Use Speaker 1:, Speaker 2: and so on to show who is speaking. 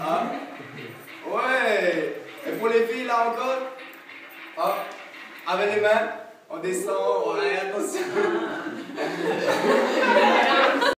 Speaker 1: Hein? Ouais. Et pour les filles, là encore? Ah. Avec les mains. On descend. on attention.